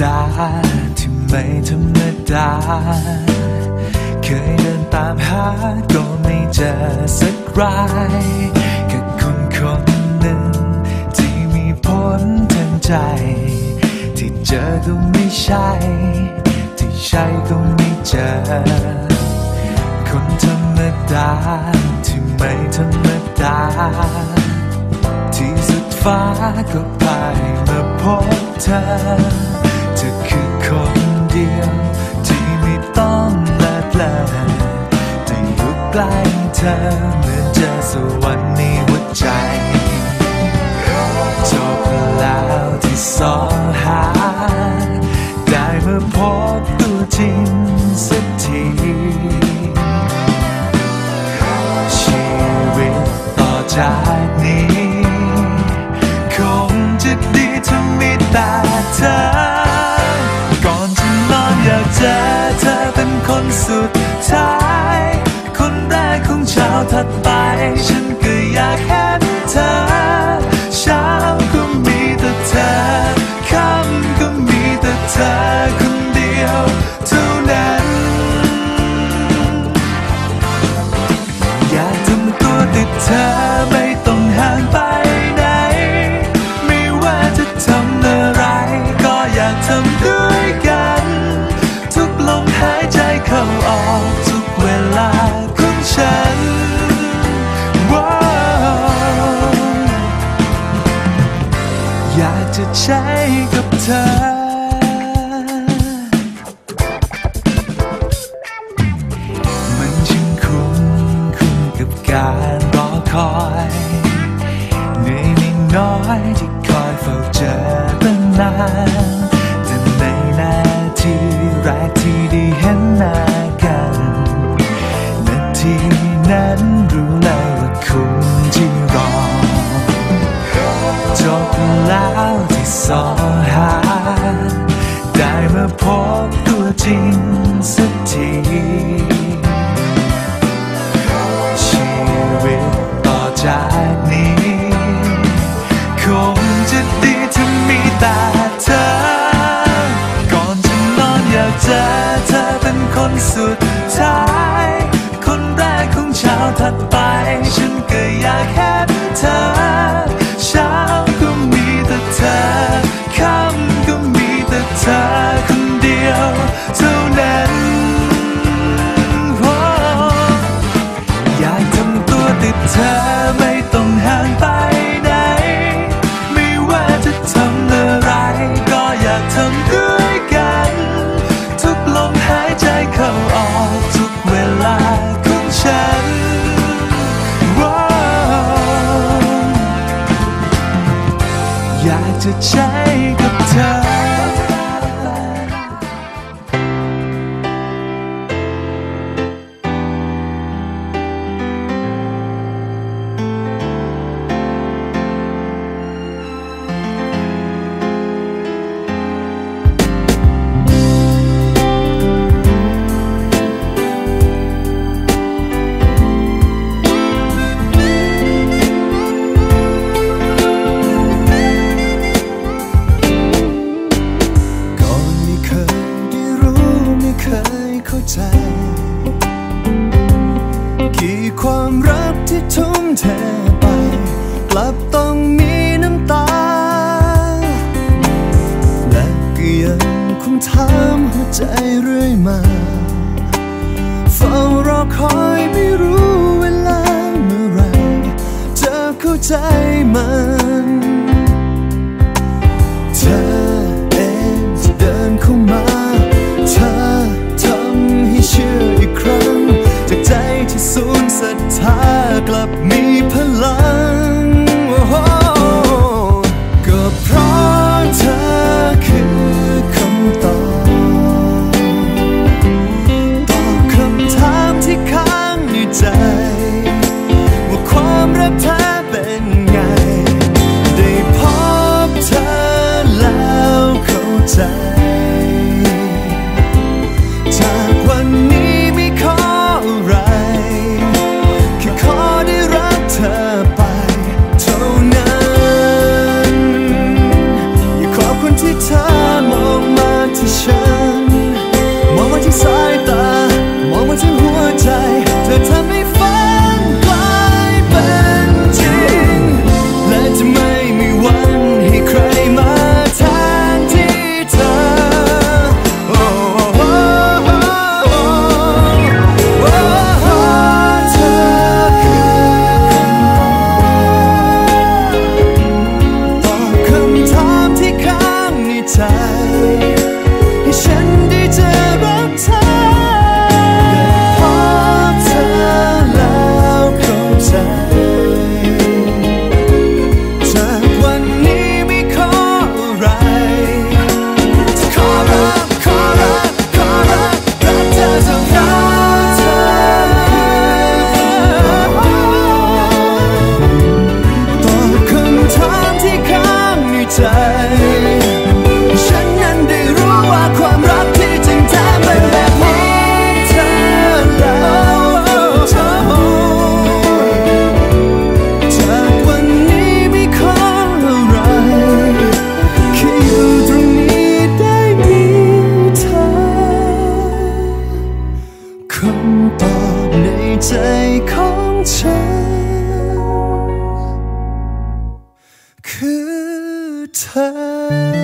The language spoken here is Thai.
ตาที่ไม่ธรรมดา เคยเดินตามหาก็ไม่เจอสักรายกับคนคนหนึ่ง ที่มีผลทางใจ ที่เจอก็ไม่ใช่ ที่ใช่ก็ไม่เจอ คนธรรมดาที่ไม่ธรรมดา ที่สุดฟ้าก็พายมาพบเธอ คนเดียว ที่ไม่ต้องละเลงแต่อยู่ใกล้เธอเหมือนเจอสวรรค์ในหัวใจจบแล้วที่สอหา ได้เมาพบตัวจริงสักทีชีวิตต่อจากาวถัดไป ฉันก็อยากเห็นเธอ เช้าก็มีแต่เธอ ค่ำก็มีแต่เธอคนเดียวเท่านั้น อยากทำตัวติดเธอไม่ ใจะใช้กับเธอ อย ที่ความรักที่ทุ่มเทไป กลับต้องมีน้ำตา และก็ยังคงถามหัวใจเรื่อยมาเฝ้ารอคอยไม่รู้เวลาเมื่อไรจะเข้าใจับมีพลังก็เพราะเธอคือคำตอบตอบคำถามที่ค้างในใจ ว่าความรักเธอเป็นไง ได้พบเธอแล้วเข้าใจ ใจ ฉันนั้นได้รู้ว่าความรักที่จริงแท้แบบนี้เธอแล้วจากวันนี้ไม่ขออะไรแค่อยู่ตรงนี้ได้มีเธอคำตอบในใจของฉัน her.